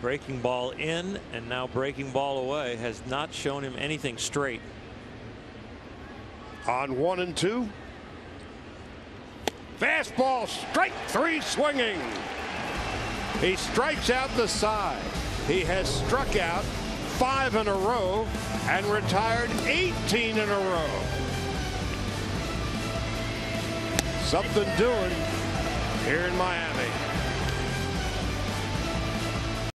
Breaking ball in and now breaking ball away has not shown him anything straight. On one and two. Fastball strike three swinging. He strikes out the side. He has struck out five in a row and retired 18 in a row. Something doing here in Miami.